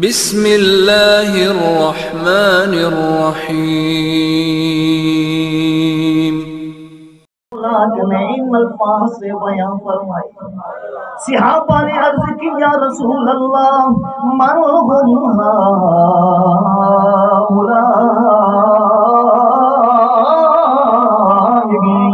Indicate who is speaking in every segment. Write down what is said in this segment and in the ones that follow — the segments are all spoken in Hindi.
Speaker 1: बिस्मिल्लाहिर्रहमानिर्रहीम
Speaker 2: ने इन अल्फाज से बयान फरमाई सिहाबा ने अर्ज़ की या रसूल अल्लाह मन हुम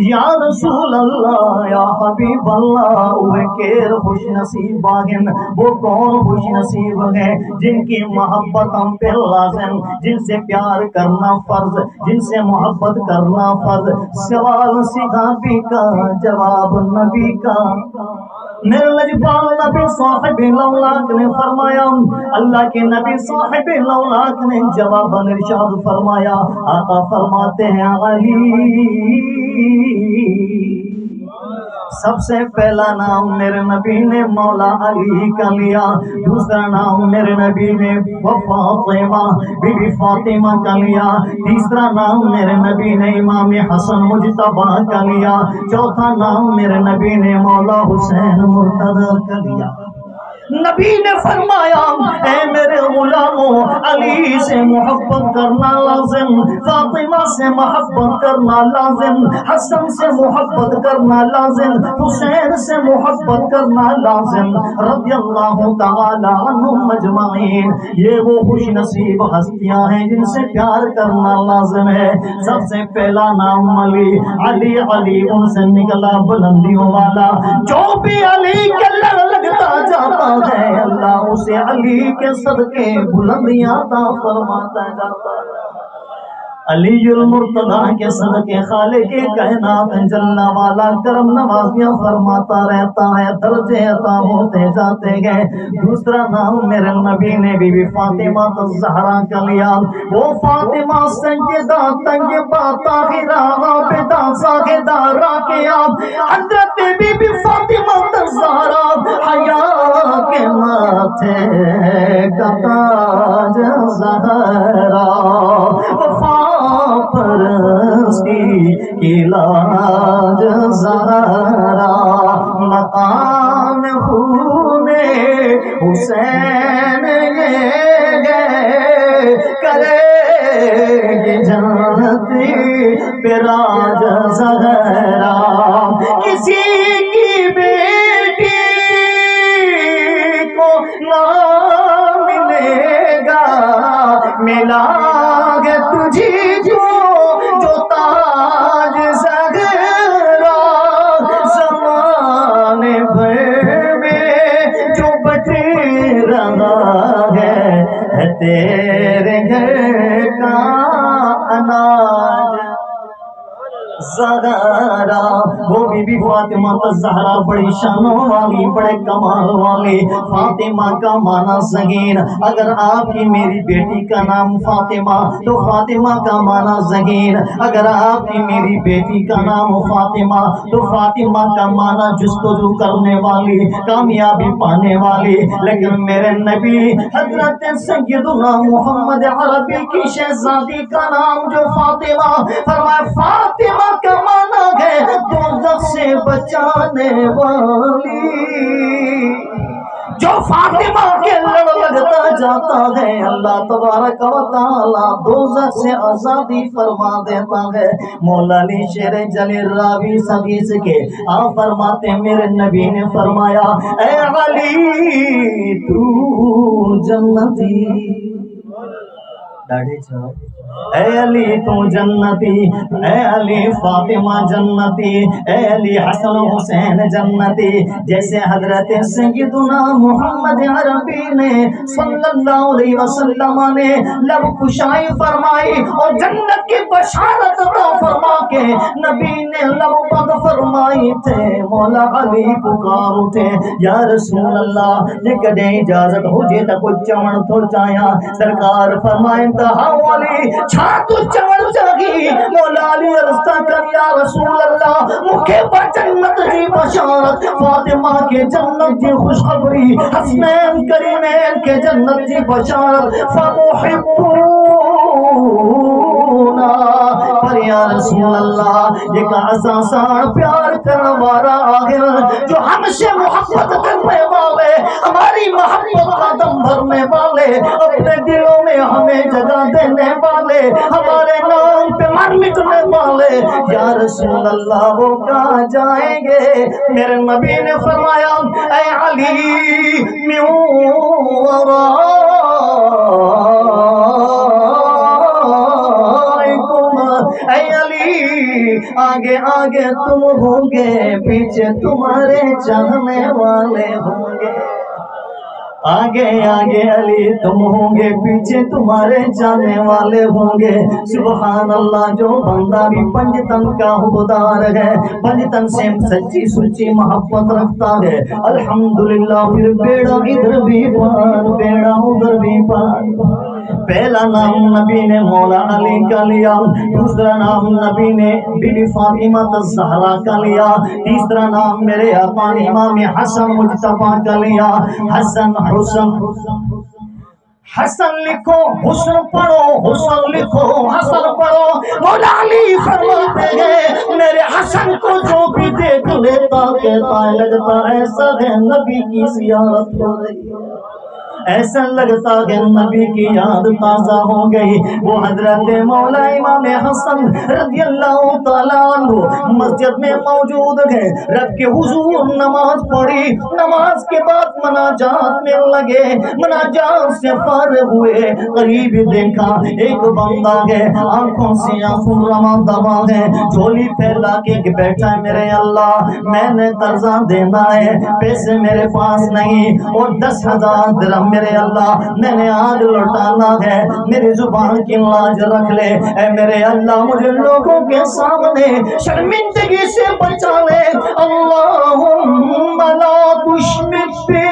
Speaker 2: या रसूल अल्लाह या हबीब अल्लाह वे केर खुश नसीब आगिन वो कौन खुश नसीब है जिनकी मोहब्बत हम पे लाजम जिनसे प्यार करना फर्ज जिनसे मोहब्बत करना फर्ज सवाल सिखाबी का जवाब नबी का मेरे लजपाल नबी साहिब लौलाक ने फरमाया, अल्लाह के नबी साहिब लौलाक ने जवाब इरशाद फरमाया, आका फरमाते हैं, अली। सबसे पहला नाम मेरे नबी ने मौला अली का लिया। दूसरा नाम मेरे नबी ने फातिमा बीबी फातिमा का लिया। तीसरा नाम मेरे नबी ने इमाम हसन मुजतबा का लिया। चौथा नाम मेरे नबी ने मौला हुसैन मुर्तदा का लिया। नबी ने फरमाया ए मेरे गुलामों, अली से मोहब्बत करना लाजिम, फातिमा से मोहब्बत करना लाजिम, हसन से मोहब्बत करना लाजिम, हुसैन से मोहब्बत करना लाजिम रज़ी अल्लाह तआला मजमाइन ये वो खुश नसीब हस्तियाँ हैं जिनसे प्यार करना लाजिम है। सबसे पहला नाम अली अली अली, उनसे निकला बुलंदियों वाला। जो भी अली के लड़ लगता जाता है अल्लाह उसे अली के सदके बुलंदियाँ ता फरमाता जाता अलीजुलमुर्तदा के सदके खाले के कहनात जलना वाला करम नवाजियाँ फरमाता रहता है, दर्जे अता होते जाते गए दूसरा नाम मेरे नबी ने बीबी फातिमा तो जहरा का वो फातिमा संजदा तंग आप। हज़रत बीबी फातिमा तो जहरा, हया के माथे का ताज जहरा। परस्ती की लाज जहरा मकाम खूने हुसैन ये करे जानती पिराज जहरा किसी है बीबी फातिमा तो जहरा बड़ी शानों वाली, बड़े कमाल वाली। फातिमा का माना जहीन अगर आपकी मेरी बेटी का नाम फातिमा तो फातिमा का माना जहीन अगर आपकी मेरी बेटी का नाम फातिमा तो फातिमा का माना जुस्तजू करने वाली, कामयाबी पाने वाली। लेकिन मेरे नबी, हज़रत सैयदुना मोहम्मद अरबी की शहजादी का नाम जो फातिमा, फरमाया, फातिमा का माना है, दो से बचाने वाली। जो फातिमा के लड़ लगता जाता है, अल्लाह तबारक व तआला दोजख से आज़ादी फरमा देता है। मौलानी शेर जलील रावी सदीस के आ फरमाते, मेरे नबी ने फरमाया अली, तू जन्नती। छाप ए अली तू जन्नती ए अली फातिमा जन्नती ए अली हसन हुसैन जन्नती। जैसे हज़रत सैयदुना मोहम्मद अरबी ने सल्लल्लाहु अलैहि वसल्लम ने लब कुशाई फरमाई और जन्नत की बशारत अता फरमा के नबी ने लब पद फरमाई, थे मौला अली पुकार उठे। या रसूल अल्लाह जे कदे इजाज़त हो जे त कुछ चवण थो चाया। सरकार फरमाए त छातु चवण चाही मौला अली कर या रसूल अल्लाह मुखे पर जन्नत जी बशारत। फातिमा के जन्नत जी खुशखबरी, हसनैन करीमैन के जन्नत जी बशारत। फमुहिब्बू ना पर या रसूल अल्लाह ये का साण प्यार करने वाला आखिर जो हमसे मोहब्बत करने वाले, हमारी मोहब्बत का दम भरने वाले, अपने दिलों में हमें जगह देने वाले, हमारे नाम पे मर मिटने वाले, या रसूल अल्लाह वो कहाँ जाएँगे? मेरे नबी ने फरमाया, ऐ अली म्यूं आगे आगे तुम होंगे, पीछे तुम्हारे चाहने वाले होंगे। आगे आगे अली, तुम होंगे, पीछे तुम्हारे जाने वाले होंगे। सुबहान अल्लाह जो बंदा भी पंजतन का हुदार है पंजतन से सच्ची सुच्ची मोहब्बत रखता है। अल्हम्दुलिल्लाह, फिर बेड़ा इधर भी पार, बेड़ा उधर भी पार। पहला नाम नबी ने मौला अली का लिया, दूसरा नाम नबी ने बीबी फातिमा जहरा का लिया, तीसरा नाम मेरे अपान इमाम हसन मुजतबा का लिया। हसन, हुसन, हसन लिखो, हुसन पढ़ो, हुसन लिखो, हसन पढ़ो। मौला अली फरमाते हैं, मेरे हसन को जो भी देख लेता, कहता है, लगता है है नबी की जियारत हो रही है। ऐसा लगता है नबी की याद ताज़ा हो गई। वो हज़रत मौला इमाम हसन रज़ी अल्लाह मस्जिद में मौजूद है रब के हुजूर नमाज़ पढ़ी। नमाज़ के बाद मनाजात में लगे। मनाजात से फार हुए। करीब देखा, एक बंदा गए आँखों से आँसू रमा दबा गए झोली फैला के बैठा है मेरे अल्लाह। मैंने कर्जा देना है। पैसे मेरे पास नहीं। और दस हज़ार दिरहम मेरे अल्लाह, मैंने आज लौटाना है। मेरी ज़ुबान की लाज रख ले। ए मेरे अल्लाह, मुझे लोगों के सामने शर्मिंदगी से बचा ले। अल्लाह दुश्मन पे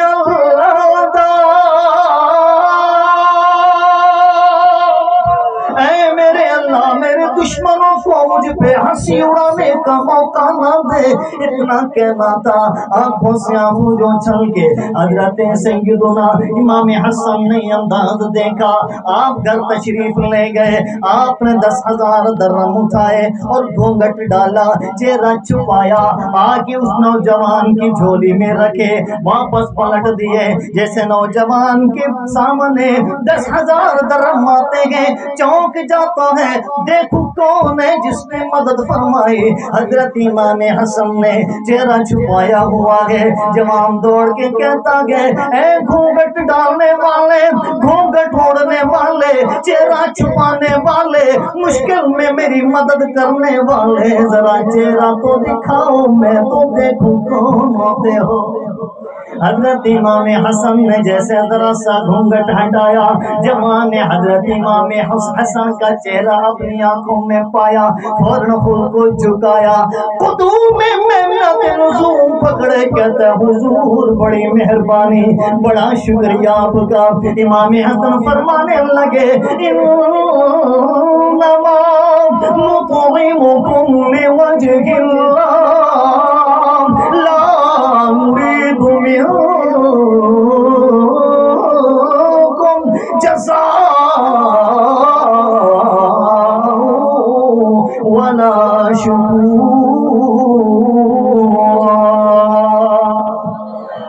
Speaker 2: दुश्मनों को मुझ पे हँसी उड़ाने का मौका ना दे इतना कहना था आँखों से आँखों जो चल के हज़रत सैयदुना इमाम हसन ने अंदाज देखा। आप घर तशरीफ़ ले गए, आपने दस हज़ार दरम उठाए और घूंघट डाला, चेहरा छुपाया। आके उस नौजवान की झोली में रखे, वापस पलट दिए। जैसे नौजवान के सामने दस हज़ार दरम आते हैं, चौंक जाता है, देखो कौन है जिसने मदद फरमाई। हज़रत इमाम हसन ने चेहरा छुपाया हुआ है। जवान दौड़ के कहता है घूंघट डालने वाले, घूंघट ओढ़ने वाले, चेहरा छुपाने वाले, मुश्किल में मेरी मदद करने वाले, जरा चेहरा तो दिखाओ, मैं तो देखूँ कौन होते हो? हज़रत इमाम हसन ने जैसे जरा सा घूंघट हटाया। जवान ने हज़रत इमाम हसन का चेहरा अपनी आँखों में पाया, फ़ौरन खुद को झुकाया। में पकड़े कहते हुजूर, बड़ी मेहरबानी, बड़ा शुक्रिया आपका। इमाम हसन फरमाने लगे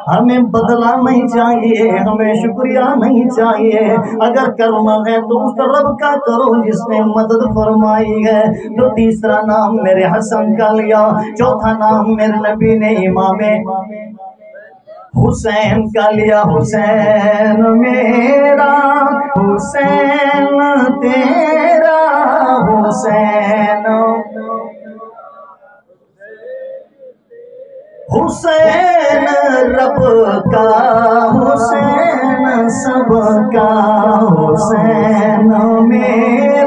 Speaker 2: हमें बदला नहीं चाहिए, हमें शुक्रिया नहीं चाहिए। अगर करना है तो उस रब का करो जिसने मदद फरमाई है। तो तीसरा नाम मेरे हसन का लिया, चौथा नाम मेरे नबी ने इमाम हुसैन का लिया हुसैन मेरा, हुसैन तेरा, हुसैन। हुसैन रब का, हुसैन सबका हुसैन मेरा।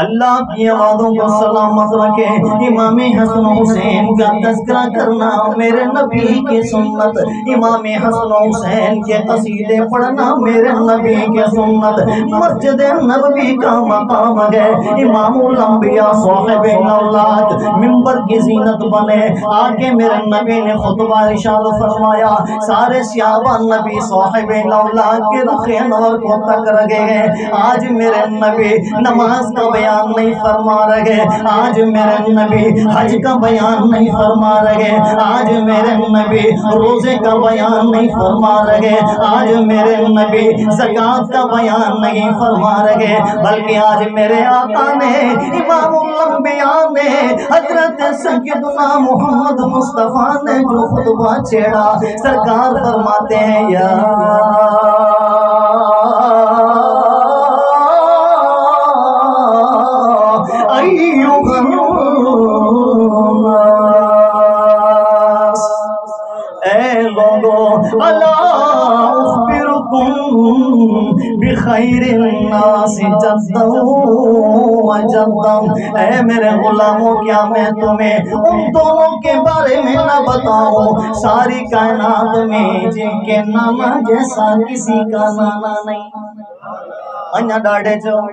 Speaker 2: अल्लाह की आवाज़ों को सलामत रखे। इमाम हसन हुसैन का तस्करा करना मेरे नबी की सुन्नत। इमाम हसन हुसैन के कसीदे पढ़ना मेरे नबी के सुन्नत। मस्जिद नबी का मकाम है। इमाम लंबिया साहिब औलाद मिंबर की जीनत बने। आगे मेरे नबी ने खुतबा इरशाद फरमाया, सारे सियाबा नबी साहिब औलाद के रखे नवर को तक रखे हैं। आज मेरे नबी नमाज़ का बयान नहीं फरमा रहे। आज मेरे नबी हज का बयान नहीं फरमा रहे। आज मेरे नबी रोज़े का बयान नहीं फरमा रहे। आज मेरे नबी जक़ात का बयान नहीं फरमा रहे। बल्कि आज मेरे आका ने इमाम लंबिया ने हज़रत सैयदना मोहम्मद मुस्तफ़ा ने जो खुतबा छेड़ा, सरकार फरमाते हैं ए ऐ मेरे गुलामों, क्या मैं तुम्हें उन दोनों के बारे में न बताऊँ? सारी कायनात में जिनके नाना जैसा किसी का नाना नहीं। अन्य डाढ़े जो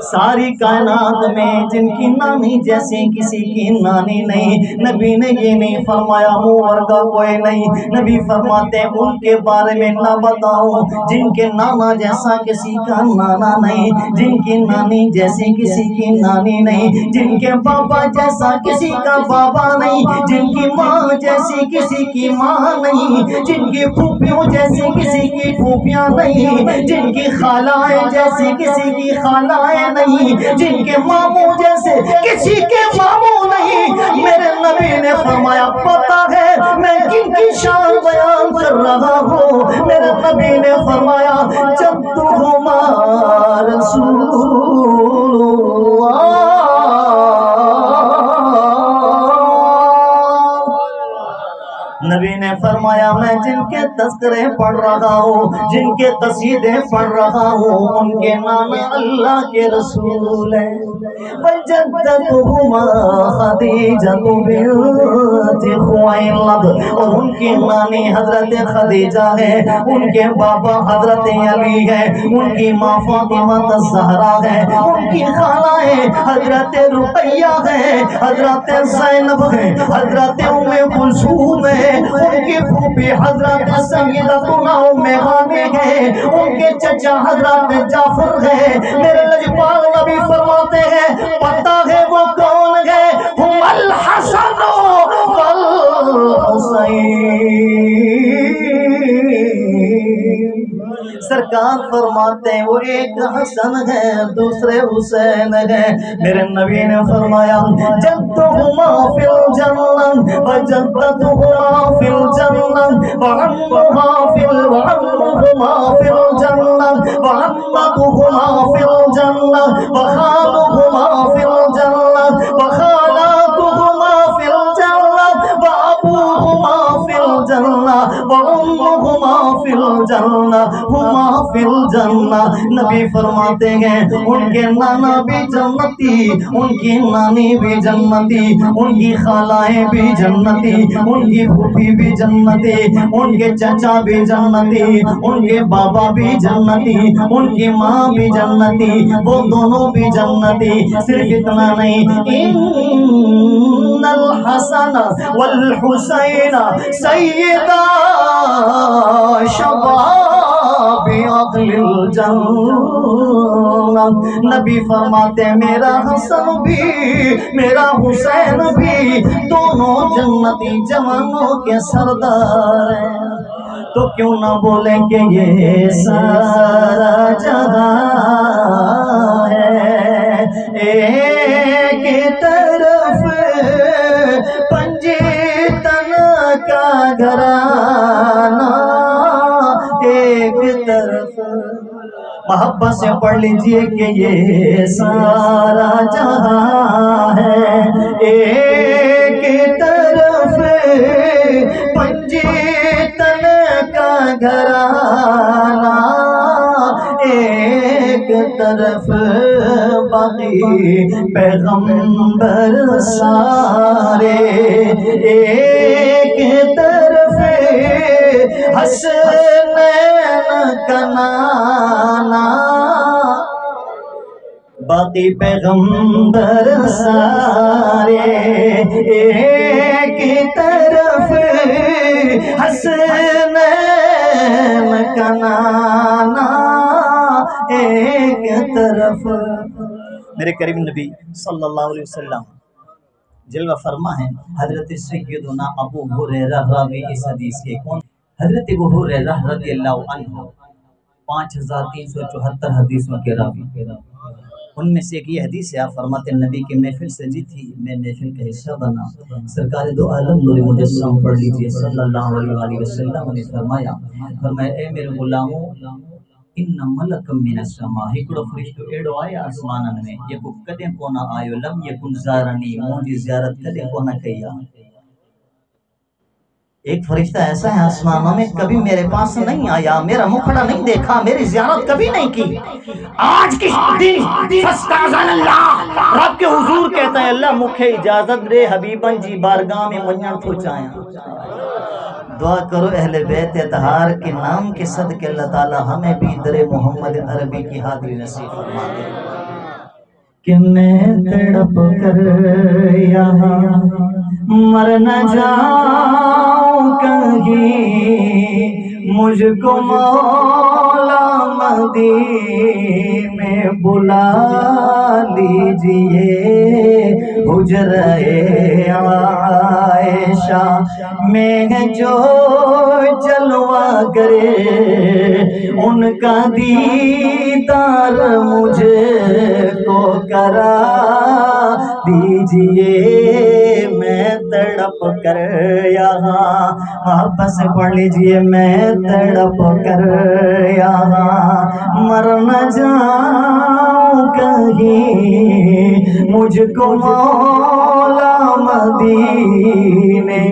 Speaker 2: सारी कायनात में, जिनकी नानी जैसी किसी की नानी नहीं। नबी ने ये नहीं फरमाया, मुँह का कोई नहीं। नबी फरमाते, उनके बारे में ना बताओ जिनके नाना जैसा किसी का नाना नहीं। जिनकी नानी जैसी किसी की नानी नहीं। जिनके बाबा जैसा किसी का बाबा नहीं। जिनकी माँ जैसी किसी की माँ नहीं। जिनकी फूफियों जैसी किसी की फूफियाँ नहीं। जिनकी खालाएँ जैसी किसी की खाना नहीं, जिनके मामू जैसे किसी के मामू नहीं। मेरे नबी ने फरमाया, पता है मैं किनकी शान बयान कर रहा हूँ? मेरे नबी ने फरमाया, जब तू हमारा ने फरमाया, मैं जिनके तस्करे पढ़ रहा हूँ, जिनके तसीदे पढ़ रहा हूँ, उनके नाम अल्लाह के रसूल है। और उनकी नानी हज़रत खदीजा है, उनके बाबा हज़रत अली है, उनकी माँ फातिमा जहरा है, उनकी खालाएँ हज़रत रुपया है, हज़रत जैनब है, हज़रत उम्मे कुलसूम है उनके फूफी हज़रत सैयदतुना उम्मे हानी गए उनके चचा हज़रत जाफ़र गए मेरे लजपाल नबी फरमाते हैं, पता है वो कौन गए हुमल हसन, वल हुसैन। सरकार फरमाते हैं, वो एक हसन है, दूसरे हुसैन है। मेरे नबी ने फरमाया जद्दुहुमा फिल जन्नत व जद्दतुहुमा फिल जन्नत व अम्मुहा फिल फिल जन्नत अम्मतुहुमा फिल जन्नत खालुहुमा फिल जन्नत व फिल जन्नत हुमा फिल जन्नत नबी फरमाते हैं उनके नाना भी जन्नती उनकी नानी भी जन्नती उनकी खालाएँ भी जन्नती उनकी फूफी भी जन्नती उनके चचा भी जन्नती उनके बाबा भी जन्नती उनकी माँ भी जन्नती वो दोनों भी जन्नती सिर्फ़ इतना नहीं इन्नल हसन वल हुसैन सैयदा शबाब नबी फरमाते मेरा हसन भी मेरा हुसैन भी दोनों जन्नती जवानों के सरदार हैं तो क्यों ना बोले कि ये सारा जहाँ है एक घराना एक तरफ़। मोहब्बत से पढ़ लीजिए कि ये सारा जहाँ है। एक तरफ़ पंजीतन का घराना, एक तरफ़ बाकी पैगंबर सारे। एक तरफ़ हसनैन कनाना बाकी पैगंबर सारे एक तरफ़ हसनैन कनाना एक तरफ़। मेरे करीम नबी सल्लल्लाहु अलैहि वसल्लम जलवा फरमा है, हज़रत सैयदना अबू हुरैरा रावी इस हदीस के कौन? हज़रत अबू हुरैरा रदियल्लाहु अन्हु 5374 हदीसों के रावी। उनमें से एक ये हदीस है, आप फरमाते नबी की महफिल सजी थी, मैं महफिल का हिस्सा बना। सरकार दो आलम नूर मुजस्सम पढ़ लीजिए, सल्लल्लाहु अलैहि वसल्लम ने फरमाया फरमाया, ए मेरे गुलामों इन मलक मिन समा हिकड़ो फरिश्तो एड़ो आया आसमानन में यको कदे कोना आयो लम यकुन ज़ारनी मुंजी ज़ियारत कदे कोना कया एक फरिश्ता ऐसा है आसमानों में कभी मेरे पास नहीं आया मेरा मुखड़ा नहीं देखा मेरी जियारत कभी नहीं की आज की दिन रब के हुजूर कहता है अल्लाह मुखे इजाज़त दे हबीबन जी बारगाह में वञण चाहियाँ दुआ करो अहले बैत अतहार के नाम के सदके अल्लाह ताला हमें भी दरे मोहम्मद अरबी की हाजिरी नसीब फरमा दे। कि मैं तड़प कर यहाँ मर न जाऊँ कहीं, मुझको मौला बुला लीजिए हुजरे आयशा में जो जलवा करे, उनका दीदार मुझे को करा दीजिए, मैं तड़प कर यहाँ। वापस पढ़ लीजिए, मैं तड़प कर यहाँ। मर न जाऊँ कहीं, मुझको मौला मदीने।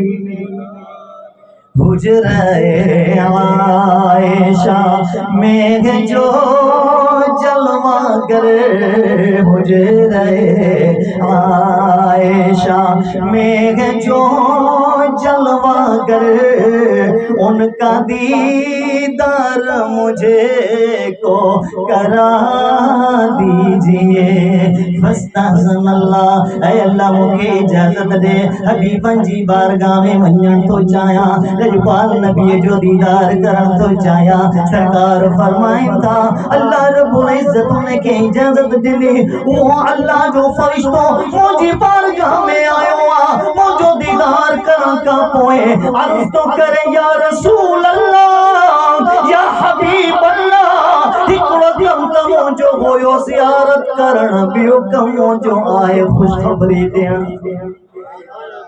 Speaker 2: गुजरे आयशा में जो जलवा करे गुजरे आयशा में जो जलवा करे, उनका दीदार मुझे को करा दीजिए। फस्ताज़न अल्लाह अल्लाह मुझे इजाज़त दे। हबीबन जी बारगाह में वञण तो चाहियाँ लजपाल नबी जो दीदार करण तो चाहियाँ सरकार फरमाइन अल्लाह रब्बुल इज़्ज़त ने के इजाज़त दी वो अल्लाह जो फरिश्तो मुझी बारगाह में आयो आ, मुझो दीदार करण का पोए अर्ज़ तो करे या रसूल अल्लाह या हबीब अल्लाह हिकिड़ो कम तमो जो होयो ज़ियारत करण ॿियो कमो जो आए खुशखबरी ॾियण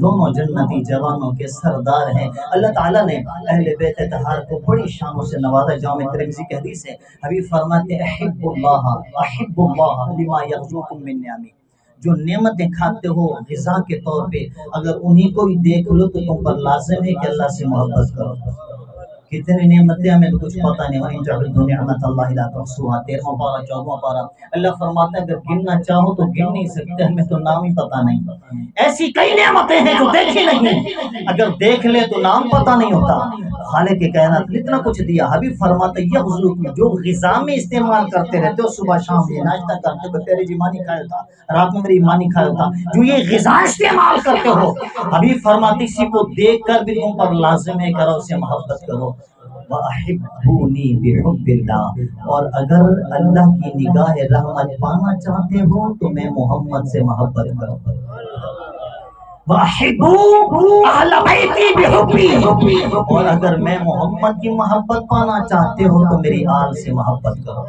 Speaker 2: दोनों जन्नती जवानों के सरदार हैं। अल्लाह ताला ने अहले बैत तहार को बड़ी शानों से नवाजा। जामे तिरमिजी की हदीस है हबीब फरमाते हैं जो नेमतें खाते हो, गिजा के तौर पे, अगर उन्हीं को ही देख लो तो तुम पर लाजिम है कि अल्लाह से मोहब्बत करो। कितनी नेमतें हमें तो कुछ पता नहीं। वहीं जब नियामत अल्लाह ला तहसुहा तेरहवां पारा चौदहवां पारा अल्लाह फरमाता है, अगर गिनना चाहो तो गिन नहीं सकते, हमें तो नाम ही पता नहीं। ऐसी कई नेमतें हैं जो देखी नहीं अगर देख ले तो नाम पता नहीं होता। खाले के कायनात ने इतना कुछ दिया। हबीब फरमाता ये हुजूर जो गिजा में इस्तेमाल करते रहते हो, सुबह शाम ये नाश्ता करते हो तेरे जी मानी खाया था रात में मेरी मानी खाया था जो ये गिजा इस्तेमाल करते हो। हबीब फरमाती इसी को देख कर भी तुम पर लाजिम है, करो उससे मोहब्बत करो। और अगर अल्लाह की निगाह रहमत पाना चाहते हो तो मैं मोहम्मद से मोहब्बत करो और अगर मैं मोहम्मद की मोहब्बत पाना चाहते हो तो मेरी आल से मोहब्बत करो।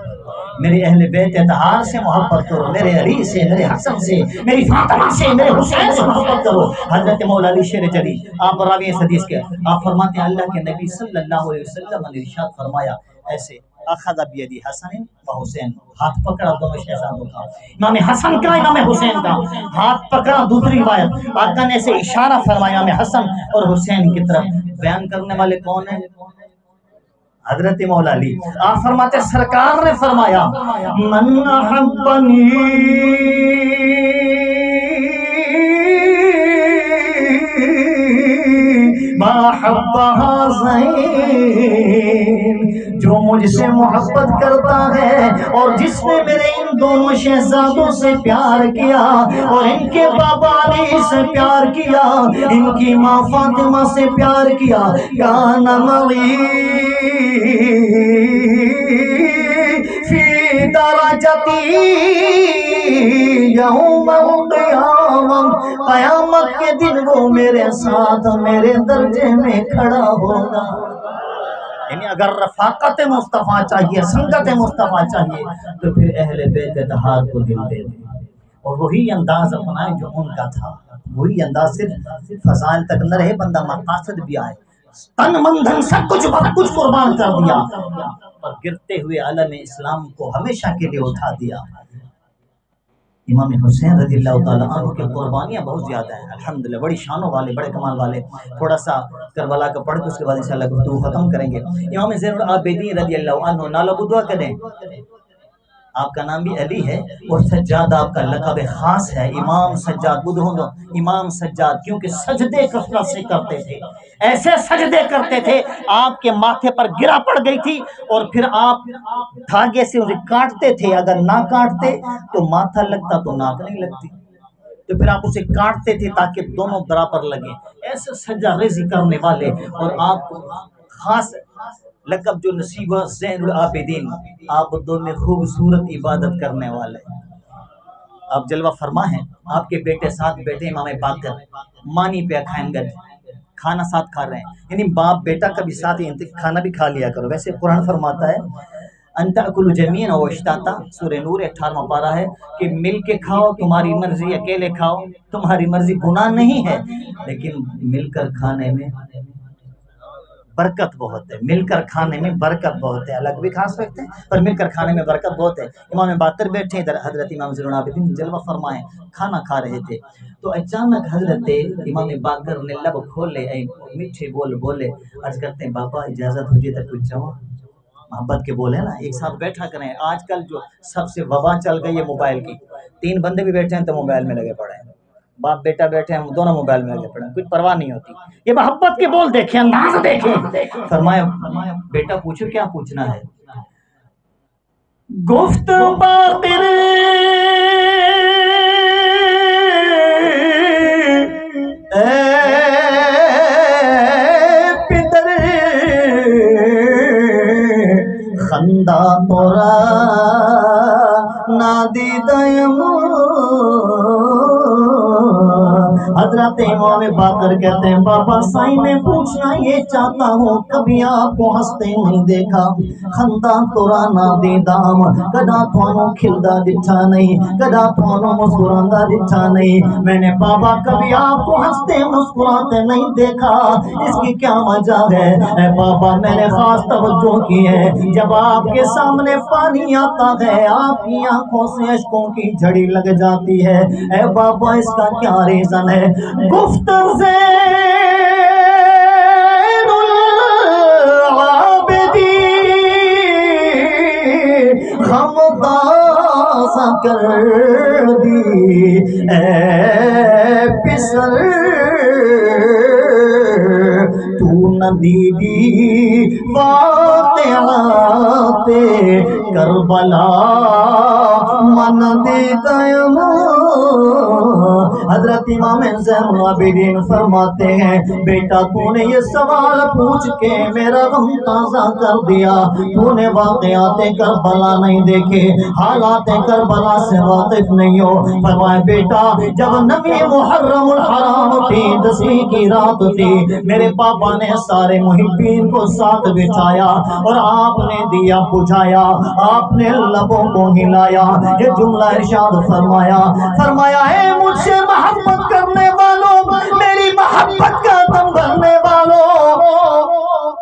Speaker 2: मेरे अहले बेत अतहार से मोहब्बत करो, मेरे अली से, मेरे हसन से, मेरी फातिमा से, मेरे हुसैन से मोहब्बत करो। हज़रत मौला अली शेर जली आप रावी हदीस के, आप फरमाते हैं, अल्लाह के नबी सल्लल्लाहु अलैहि वसल्लम ने इरशाद फरमाया, ऐसे अखद हसन व हुसैन हाथ पकड़ा दोनों शहजादों का इमाम हसन का इमाम हुसैन का हाथ पकड़ा दूसरी रिवायत आका ने ऐसे इशारा फरमाया इमाम हसन और हुसैन की तरफ़ बयान करने वाले कौन है हज़रत मौला आप फरमाते सरकार ने फरमाया मन जो मुझसे मोहब्बत करता है और जिसने मेरे इन दोनों शहजादों से प्यार किया और इनके बाबा ने से प्यार किया, इनकी माँ फातिमा से प्यार किया गाना मली फ़ी के दिन वो मेरे साथ, मेरे दर्जे में खड़ा होगा। यानी अगर रफाकत मुस्तफ़ा चाहिए, संगत मुस्तफ़ा चाहिए तो फिर अहले बेतहार को दिल दे दे। और वही अंदाज अपनाए जो उनका था। वही अंदाज सिर्फ़ फसाइल तक न रहे, बंदा मकासद भी आए। तन मन धन सब कुछ बहुत कुछ कुर्बान कर दिया। और गिरते हुए आलम इस्लाम को हमेशा के लिए उठा दिया। इमाम हुसैन रज़ी अल्लाह की कुर्बानियाँ बहुत ज़्यादा हैं। अल्हम्दुलिल्लाह, बड़ी शानों वाले, बड़े कमाल वाले। थोड़ा सा करबला का पढ़ के उसके बाद इंशाल्लाह गुफ्तगू ख़त्म करेंगे। इमाम जैन आबिदीन रज़ी अल्लाह नाला बुदवा करें। आपका नाम भी अली है और सज्जाद आपका लकब खास है। इमाम सज्जाद बुध हो इमाम सज्जाद, क्योंकि सजदे कसरत से करते थे। ऐसे सजदे करते थे, आपके माथे पर गिरा पड़ गई थी और फिर आप धागे से उसे काटते थे। अगर ना काटते तो माथा लगता तो नाक नहीं लगती। तो फिर आप उसे काटते थे ताकि दोनों बराबर लगे। ऐसे सज्जा रेजी करने वाले और आप खास लकब जो नसीब जैन आबिदीन, आप दो में खूबसूरत इबादत करने वाले। आप जलवा फरमा है आपके बेटे साथ बैठे इमाम बाकर मानी पे खाएँगे खाना साथ खा रहे हैं। यानी बाप बेटा का भी साथ ही खाना भी खा लिया करो। वैसे कुरान फरमाता है अंतकुल ज़मीन और वशताता सूर्य नूर अठारवा पारा है कि मिल के खाओ, तुम्हारी मर्ज़ी अकेले खाओ, तुम्हारी मर्ज़ी गुनाह नहीं है, लेकिन मिलकर खाने में बरकत बहुत है। मिलकर खाने में बरकत बहुत है। अलग भी खा सकते हैं, पर मिलकर खाने में बरकत बहुत है। इमाम बातर बैठे इधर, हज़रत इमाम जरूनाबिन जलवा फरमाए, खाना खा रहे थे। तो अचानक हज़रत इमाम बाकर ने लब खोले मीठे बोल बोले, अर्ज़ करते हैं, बाबा, इजाज़त हो जाए तो कुछ जाओ। मोहब्बत के बोले ना, एक साथ बैठा करें। आजकल जो सबसे वबा चल गई है मोबाइल की। तीन बंदे भी बैठे हैं तो मोबाइल में लगे पड़े हैं। बाप बेटा बैठे हैं, दोनों मोबाइल में लगे पड़े कुछ परवाह नहीं होती। ये मोहब्बत के बोल देखे, अंदाज देखे। फरमाया बेटा पूछो, क्या पूछना है? गुफ्त पितर। खंदा तोरा, नादी दयम हज़रत इमाम बाकर कहते हैं, बाबा साईं, मैं पूछना ये चाहता हूँ, कभी आपको हँसते नहीं देखा? खंदा तोरा ना दे दाम कदा थानू खिलदा दिखा नहीं, कदा थानू मुस्कुरांदा दिखा नहीं। मैंने, बाबा, कभी आपको हँसते मुस्कुराते नहीं देखा? इसकी क्या वजह है? ए बाबा, मैंने खास तवज्जो की है, जब आपके सामने पानी आता है, आपकी आँखों से अशकों की झड़ी लग जाती है। ए बाबा, इसका क्या रीजन है गुफ्त से कर दी ए पिसर दीदी बाते आते करबला मन हज़रत इमाम फरमाते हैं, बेटा, तूने ये सवाल पूछ के मेरा गम ताज़ा कर दिया। तूने वाकयात करबला नहीं देखे, हालात करबला से वाकिफ नहीं हो। फरमाए, बेटा, जब नबी मुहर्रम हराम थी, दसवीं की रात थी, मेरे पापा ने सारे मुहिबीन को साथ बिठाया और आपने दिया बुझाया, आपने लबों को हिलाया। ये जुमला इरशाद फरमाया फरमाया है मुझसे मोहब्बत करने वालों, मेरी मोहब्बत का दम भरने वालों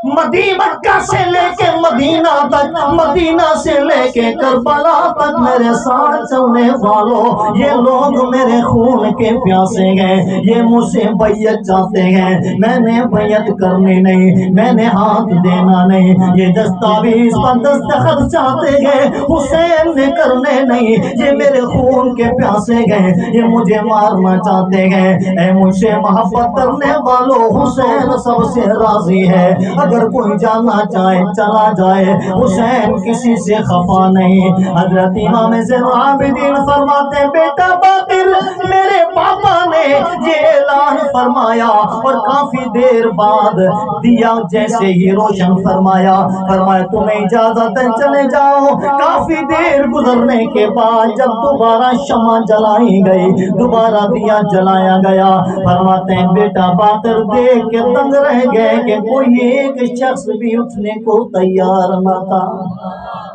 Speaker 2: मदी मक्का से लेके मदीना तक, मदीना से लेके करबला तक मेरे साथ चलने वालों, ये लोग मेरे खून के प्यासे हैं, ये मुझसे बैयत चाहते हैं। मैंने बैयत करनी नहीं, मैंने हाथ देना नहीं, ये दस्तावेज़ पर दस्तखत चाहते हैं, हुसैन ने करने नहीं, ये मेरे खून के प्यासे गए ये मुझे मारना चाहते हैं। ऐ मुझसे मोहब्बत करने वालों, हुसैन सबसे राज़ी है। अगर कोई जाना चाहे चला जाए, हुसैन किसी से खफा नहीं। हज़रत इमाम आबिदीन फरमाते, बेटा बातिर मेरे पापा ने ये ऐलान फरमाया और काफ़ी देर बाद दिया जैसे ही रोशन फरमाया। फरमाया, तुम्हें इजाज़त है, चले जाओ। काफ़ी देर गुजरने के बाद जब दोबारा शमा जलाई गई, दोबारा दिया जलाया गया। फरमाते बेटा बातर देख के तंग रह गए कि कोई एक शख्स भी उठने को तैयार न था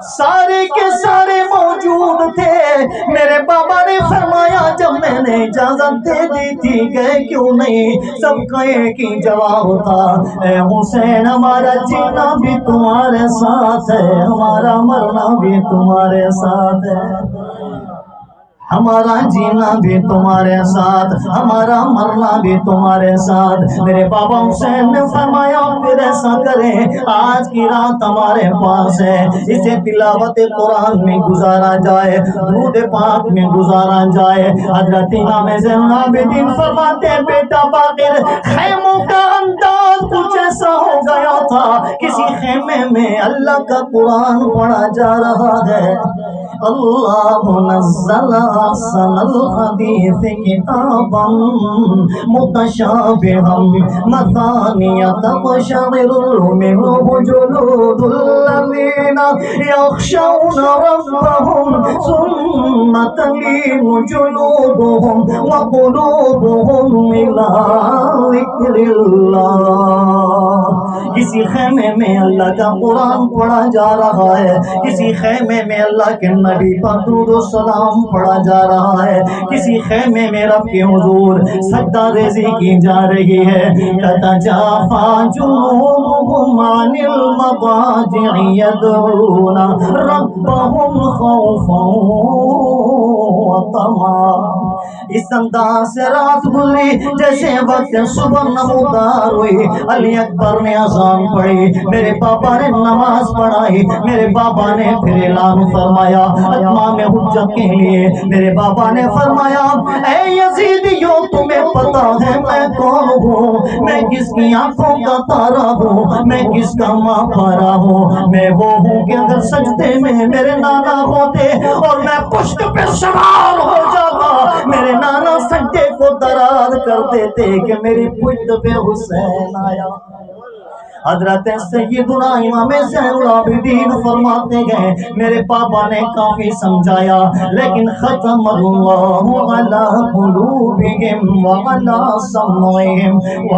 Speaker 2: सारे के सारे मौजूद थे। मेरे बाबा ने फरमाया, जब मैंने इजाज़त दे दी थी, गए क्यों नहीं? सबका एक ही जवाब था, ए हुसैन, हमारा जीना भी तुम्हारे साथ है, हमारा मरना भी तुम्हारे साथ है। हमारा जीना भी तुम्हारे साथ, हमारा मरना भी तुम्हारे साथ। मेरे बाबा हुसैन ने फरमाया, फिर ऐसा करें, आज की रात हमारे पास है। इसे तिलावत कुरान में गुजारा जाए, दूध पाक में गुजारा जाए। हज़रत इमाम जैनुलाब्दीन फरमाते, बेटा बाकिर खैमों का अंदाज कुछ ऐसा हो गया था, किसी खेमे में अल्लाह का कुरान पढ़ा जा रहा है। अल्लाह नज़्ज़ल अहसनल हदीस किताबन मुतशाबिहम मसानिया तबशरिरु मिनहु जुलूदुल लज़ीना यख्शौन रब्बहुम सुम्मा तलीनु जुलूदुहुम व क़ुलूबुहुम इला ज़िक्रिल्लाह किसी खेमे में अल्लाह का कुरान पढ़ा जा रहा है किसी खेमे में अल्लाह के नबी पर सलाम पढ़ा जा रहा है। किसी खेमे में रब के हुजूर सद्दा रेजी की जा रही है। ततजाफा जुनूबुहुम अनिल रब्बहुम खौफा व तमा। इस अंदाज से रात गुजरी जैसे वक्त सुबह नमोदार हुई। अली अकबर ने आसान पढ़ी, मेरे पापा ने नमाज़ पढ़ाई, मेरे बाबा ने फिर ऐलान फरमाया अजमा में हुज्जत के लिए। मेरे बाबा ने फरमाया, ऐ यजीदियो तुम्हें पता है मैं कौन हूँ? मैं किसकी आँखों का तारा हूँ? मैं किसका माँ पारा हूँ? मैं वो हूँ कि अगर सजदे में मेरे नाना होते और मैं पुष्ट पे सवार दरार कर देते कि मेरी पुष्ट पे हुसैन आया। हज़रत सैयदुना इमाम ज़ैनुलाब्दीन फरमाते गए, मेरे पापा ने काफ़ी समझाया, लेकिन खत्म अल्लाहु अला कुलूबिहिम व समइहिम व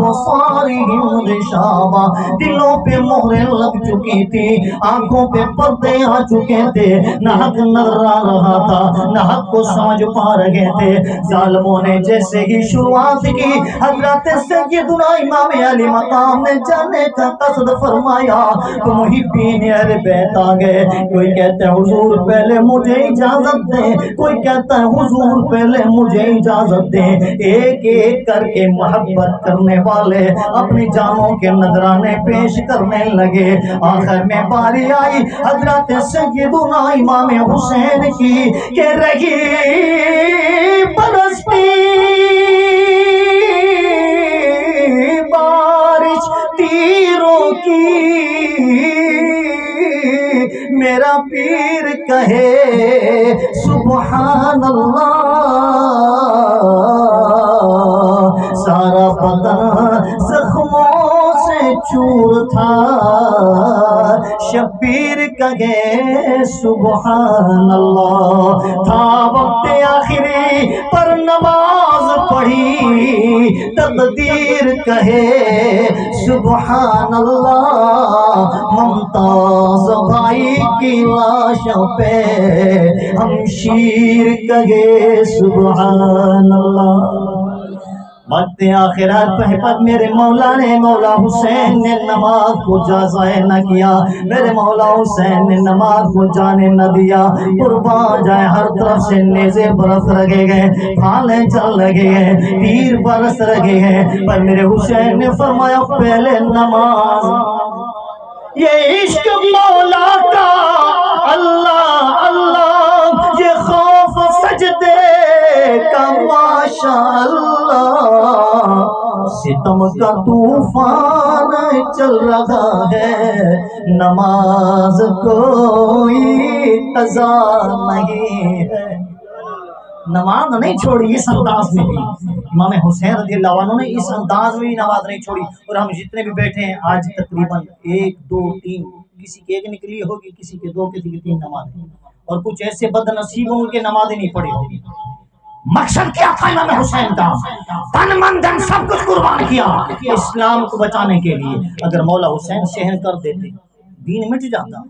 Speaker 2: बसारिहिम गिशावा दिलों पे मोहरें लग चुकी थी, आँखों पे पर्दे आ चुके थे न हक नज़र आ रहा था न हक को समझ पा रहे थे। जालमों ने जैसे ही शुरुआत की, हज़रत सैयदुना इमाम अली मकाम ने जाने का कसद फरमाया आ गए कोई हुजूर, पहले मुझे इजाज़त कोई कहता है, हुजूर, पहले मुझे इजाज़त एक एक करके मोहब्बत करने वाले अपनी जानों के नजराने पेश करने लगे। आखिर में बारी आई, हज़रत सैयदुना इमाम हुसैन की, के रही बरसती की। मेरा पीर कहे सुबहान अल्लाह सारा से चूर था। शबीर कहे सुबहान अल्लाह था वक्त आखिरी पर नमाज़ पढ़ी। तकदीर कहे सुबहान अल्लाह मुमताज़ भाई की लाशों पे हम शीर कहे सुबहान अल्लाह वक्त आखिरत पर मेरे मौला ने, मौला हुसैन ने नमाज़ को जाए न किया। मेरे मौला हुसैन ने नमाज़ को जाने न दिया। कुर्बान जाए हर तरफ़ से नेजे बरस लगे गए फाले चल लगे हैं, तीर बरस लगे हैं। पर मेरे हुसैन ने फरमाया, पहले नमाज़। ये इश्क मौला का, अल्लाह अल्लाह। सितम का तूफ़ान चल रहा है। नमाज़ कोई तजा नहीं नमाज़ नहीं छोड़ी, इस अंदाज में भी। इमाम हुसैन रज़ी अल्लाह ने इस अंदाज में भी नमाज़ नहीं छोड़ी। और हम जितने भी बैठे हैं, आज तकरीबन एक, दो, तीन, किसी के एक निकली होगी, किसी के दो, किसी के तीन नमाज़ और कुछ ऐसे बदनसीब उनके नमाज़ नहीं पड़े मकसद क्या था इमाम हुसैन का? तन मन धन सब कुछ कुर्बान किया। इस्लाम को बचाने के लिए अगर मौला हुसैन सहन कर देते, दीन मिट जाता।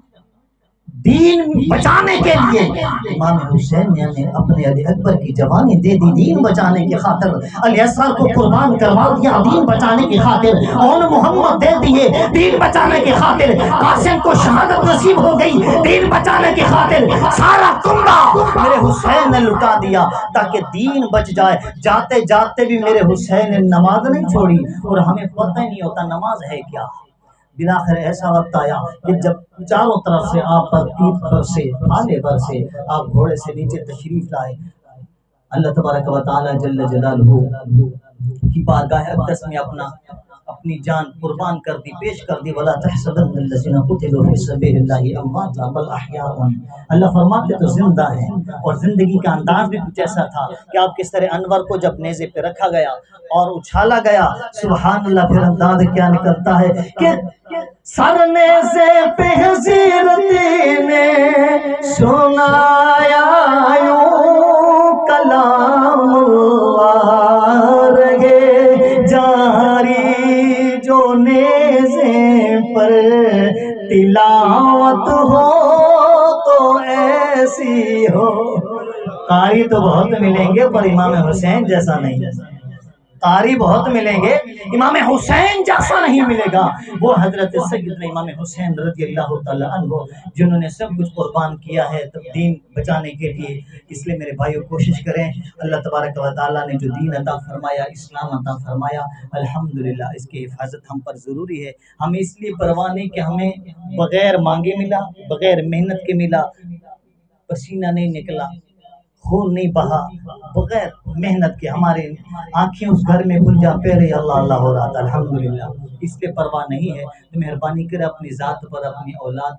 Speaker 2: दीन बचाने के लिए। इमाम हुसैन ने अपने अली अकबर की जवानी दे दी दीन बचाने की खातिर। अली असगर को कुर्बान करवा दिया दीन बचाने की खातिर। और मोहम्मद दे दिए दीन बचाने की खातिर। कासिम को शहादत नसीब हो गई दीन बचाने की खातिर। सारा कुंबा मेरे हुसैन ने लुटा दिया ताकि दीन बच जाए। जाते जाते भी मेरे हुसैन ने नमाज़ नहीं छोड़ी। और हमें पता नहीं होता नमाज़ है क्या। बिलाखिर ऐसा वक्त आया कि जब चारों तरफ़ से आप पर पीठ पर से आले पर से आप घोड़े से नीचे तशरीफ़ लाए। अल्लाह तबारक व ताला जल्ल जलालहू की बारगाह में अपना अपनी जान कुर्बान कर दी, पेश कर दी, वला अल्लाह फरमाते तो ज़िंदा हैं और ज़िंदगी का अंदाज भी कुछ ऐसा था कि आप किस तरह अनवर को जब नेज़े पे रखा गया और उछाला गया सुबहान अल्लाह फिर अंदाज क्या निकलता है कि सरने से ने सुनाया यूँ तिलावत हो तो ऐसी हो। कारी तो बहुत मिलेंगे पर इमाम हुसैन जैसा नहीं। कारी बहुत मिलेंगे। इमाम हुसैन जैसा नहीं मिलेगा। वो हज़रत इमाम हुसैन रज़ी अल्लाह अन्हु, जिन्होंने सब कुछ कुर्बान किया है तब दीन बचाने के लिए, इसलिए मेरे भाइयों, कोशिश करें, अल्लाह तबारक व ताला ने जो दीन अता फरमाया, इस्लाम अता फरमाया, अल्हम्दुलिल्लाह, इसकी हिफाजत हम पर ज़रूरी है। हम इसलिए परवाह नहीं कि हमें बग़ैर मांगे मिला, बग़ैर मेहनत के मिला, पसीना नहीं निकला। खून नहीं बहा, बगैर मेहनत के हमारे आँखें उस घर में गुंजा पहले अल्लाह अल्लाह हो रहा था अल्हम्दुलिल्लाह। इसलिए परवाह नहीं है तो मेहरबानी करे अपनी ज़ात पर, अपनी औलाद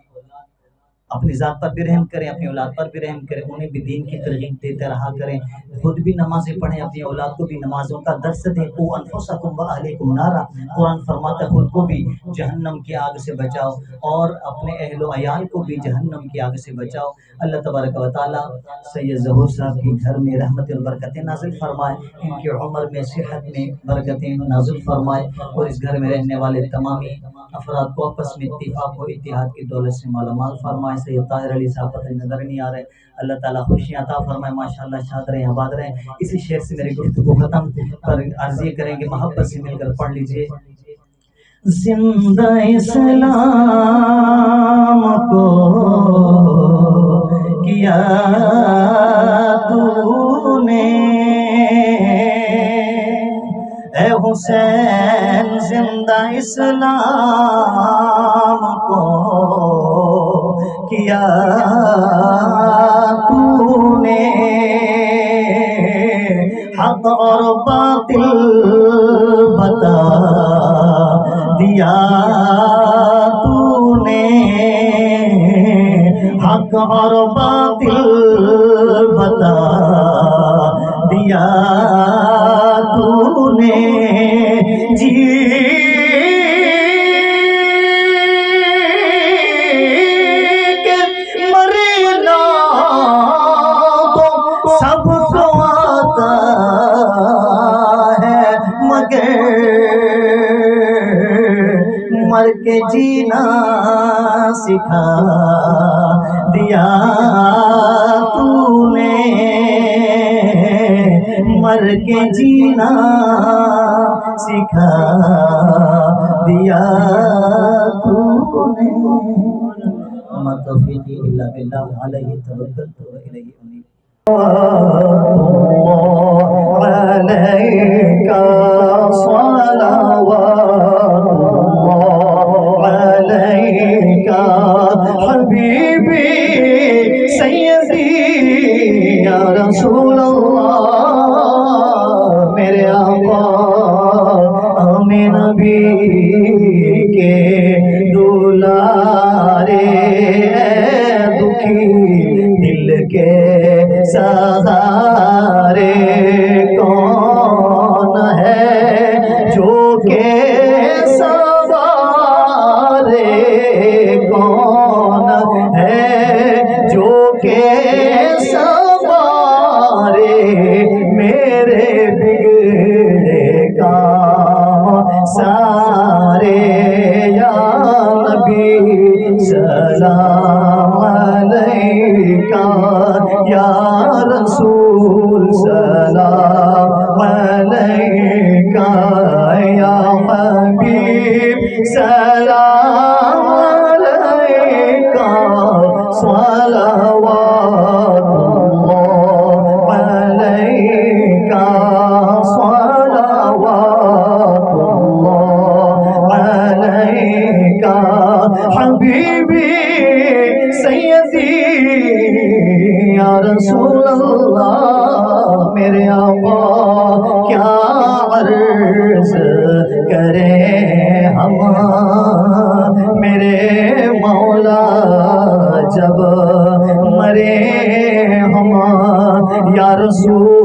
Speaker 2: अपनी ज़ात पर भी रहम करें, अपनी औलाद पर भी रहम करें, उन्हें भी दीन की तरगीब देते रहा करें। खुद भी नमाजें पढ़ें, अपनी औलाद को भी नमाजों का दर्स दें। को अनफुसकुम व अहलिकुम नारा। कुरान फरमाता खुद को भी जहन्नम की आग से बचाओ और अपने अहलो अयाल को भी जहन्नम की आग से बचाओ। अल्लाह तबारक व ताली सैयद जहूर साहब के घर में रहमत बरकतें नाजिल फरमाए। इनकी उम्र में, सेहत में बरकतें नाजिल फरमाए और इस घर में रहने वाले तमामी अफराद को आपस में इतफाक़ व इतिहाद की दौलत से मालामाल फरमाए। सैयद ताहिर अली साहब पता नज़र नहीं आ रहे। अल्लाह ताला खुशियाँ अता फरमाए, माशाल्लाह शाद रहे आबाद रहे। इसी शेर से मेरी गुफ्तु ख़त्म पर अर्ज़ करेंगे, मोहब्बत से मिलकर पढ़ लीजिए। ज़िंदा इस्लाम को किया तूने। ए हुसैन, ज़िंदा इस्लाम को किया तूने। हक और बातिल बता दिया तूने। हक और बातिल बता दिया तूने। जी के जीना सिखा। दिया तूने मर के जीना सिखा। दिया तूने। अमा तौफीकी इल्ला बिल्लाह अलैहि तवक्कलतु या हबीबी सैयदी, या रसूल मेरे आका, हमें नबी के दुलारे, दुखी दिल के साथ हबीबी, सैयदी, या रसूल अल्लाह मेरे आका क्या अर्ज़ करें हम? मेरे मौला, जब मरे हम, या रसूल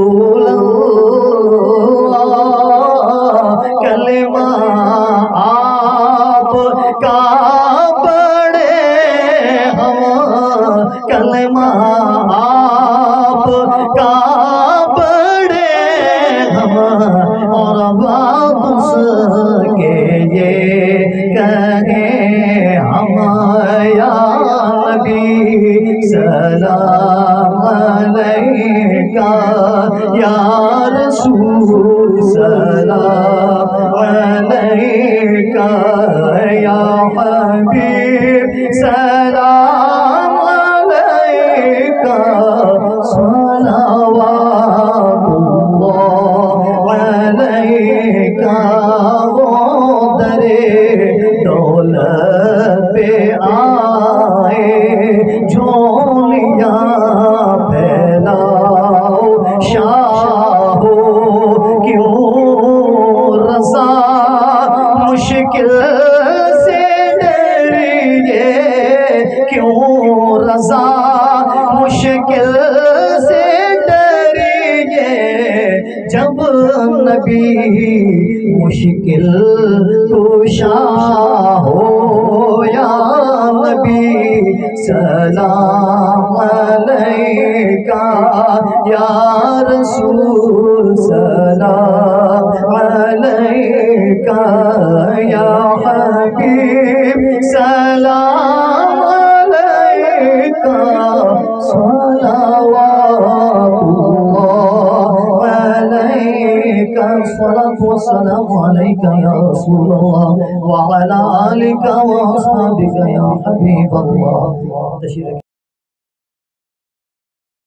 Speaker 2: या रसूल सलाम अलैका या हबीब सलाम अलैका सलावतुल्लाह अलैका सलात व सलाम अलैका या रसूल अल्लाह व अला आलिका व अस्हाबिका या हबीब अल्लाह तशरीफ़